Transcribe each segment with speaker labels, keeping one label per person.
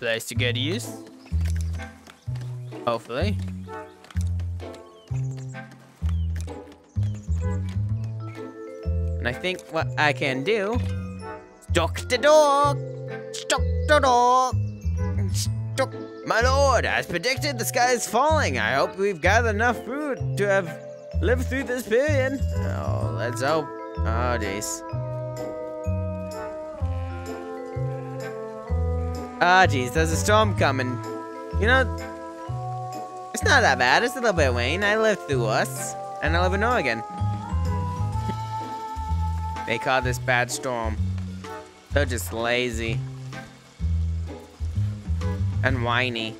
Speaker 1: place to get used. Hopefully. And I think what I can do... Stuck the dog! Stuck the dog! Stuck... My lord, as predicted, the sky is falling. I hope we've gathered enough food to have lived through this period. Oh, let's hope. Oh, jeez. Ah, jeez, there's a storm coming. You know, it's not that bad. It's a little bit Wayne. I lived through us, and I live in Oregon. they call this bad storm. They're just lazy. And whiny.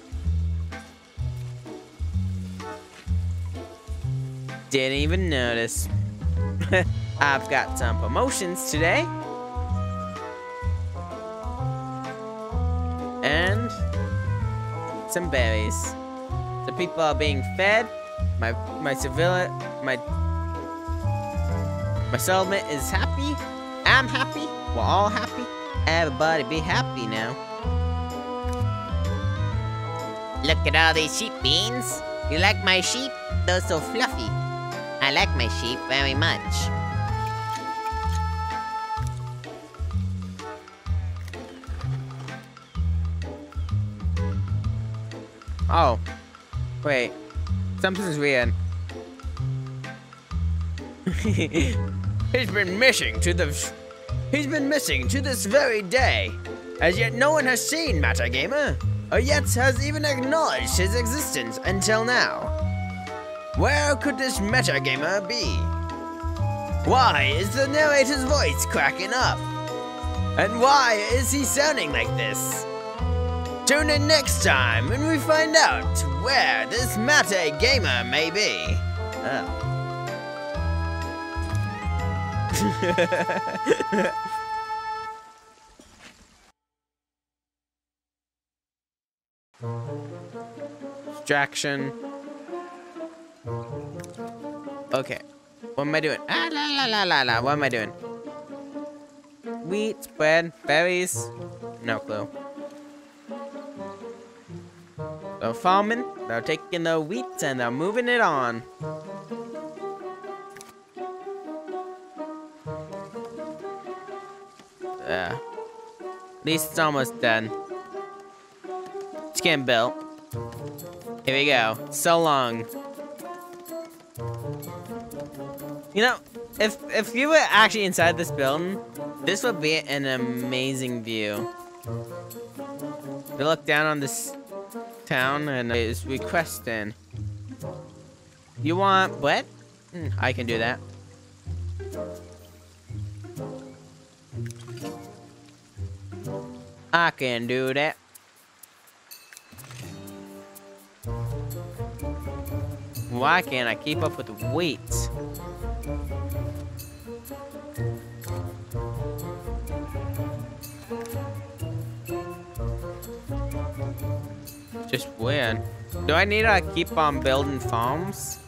Speaker 1: Didn't even notice. I've got some promotions today. Some berries. The people are being fed. My my civilian my my settlement is happy. I'm happy. We're all happy. Everybody be happy now.
Speaker 2: Look at all these sheep beans. You like my sheep? They're so fluffy. I like my sheep very much.
Speaker 1: Oh. Wait. Something's weird. he's been missing to the... He's been missing to this very day. As yet no one has seen Metagamer, or yet has even acknowledged his existence until now. Where could this Metagamer be? Why is the narrator's voice cracking up? And why is he sounding like this? Tune in next time when we find out where this Metagamer may be. Oh. Distraction. Okay. What am I doing? Ah, la la la la la. What am I doing? Wheat, bread, berries. No clue. They're farming, they're taking the wheat and they're moving it on. Yeah. At least it's almost done. It's getting built. Here we go. So long. You know, if if you were actually inside this building, this would be an amazing view. To look down on this town and is requesting. You want what? Mm, I can do that. I can do that. Why can't I keep up with the weights? Just weird. Do I need to keep on building farms?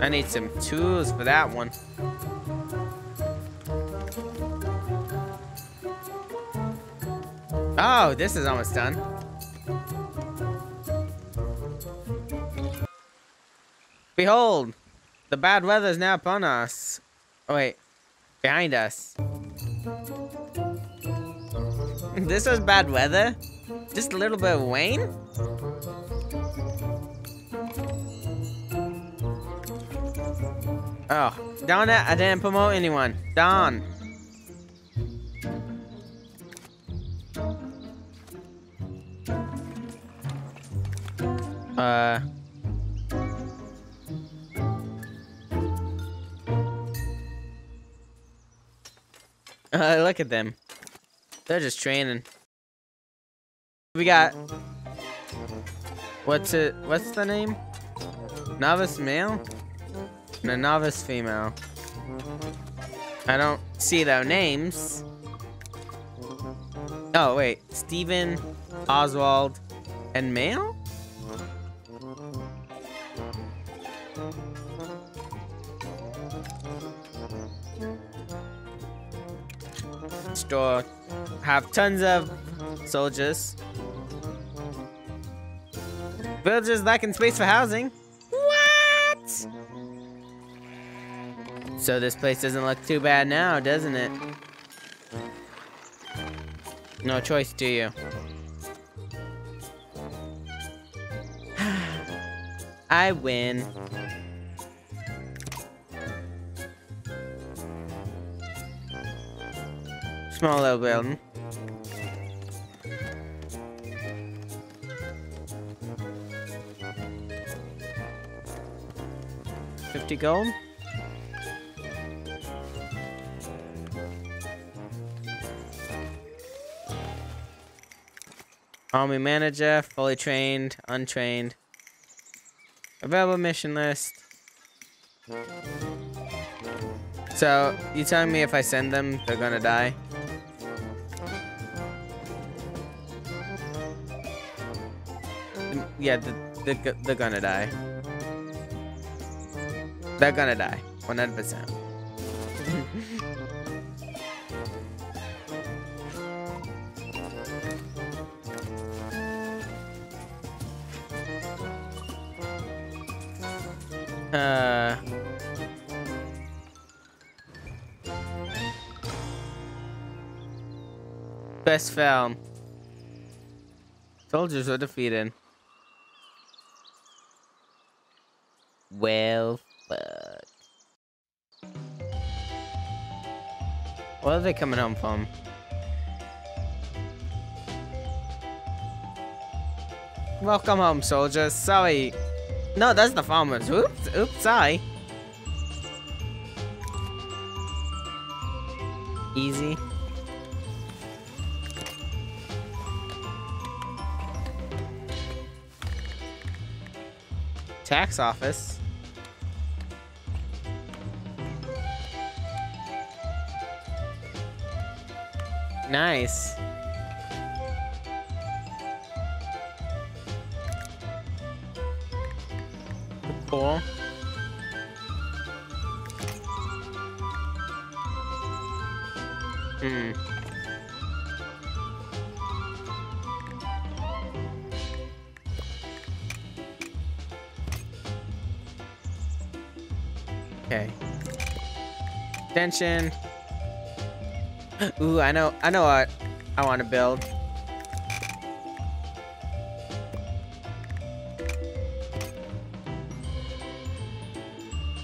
Speaker 1: I need some tools for that one. Oh, this is almost done. Behold, the bad weather is now upon us. Oh, wait, behind us. this was bad weather? Just a little bit of Wayne? Oh, darn it, I didn't promote anyone. Darn. Uh... Uh, look at them. They're just training. We got... What's it? What's the name? Novice male? And a novice female. I don't see their names. Oh, wait. Stephen, Oswald, and male? Store have tons of soldiers. Villagers lacking space for housing. What? So this place doesn't look too bad now, doesn't it? No choice, do you? I win. Small little building. Fifty gold. Army manager, fully trained, untrained. Available mission list. So, you telling me if I send them, they're gonna die? Yeah, the, the, they're gonna die. They're gonna die. 100%. Uh. Best film. Soldiers were defeated. Well, fuck. What are they coming home from? Welcome home, soldiers. Sorry. No, that's the farmers. Oops, oops, sorry. Easy. Tax office. Nice. Cool. Hmm. Okay. Extension. Ooh, I know, I know what I want to build.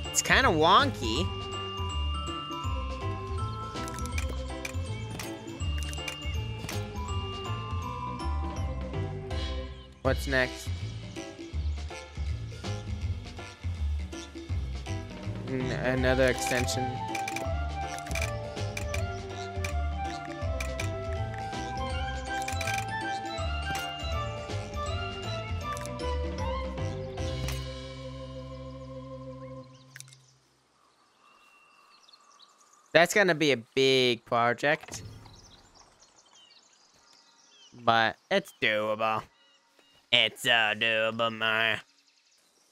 Speaker 1: It's kind of wonky. What's next? N- another extension. That's gonna be a big project. But it's doable. It's so doable, man.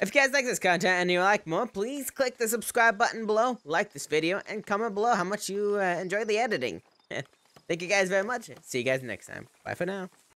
Speaker 1: If you guys like this content and you like more, please click the subscribe button below, like this video, and comment below how much you uh, enjoy the editing. Thank you guys very much. See you guys next time. Bye for now.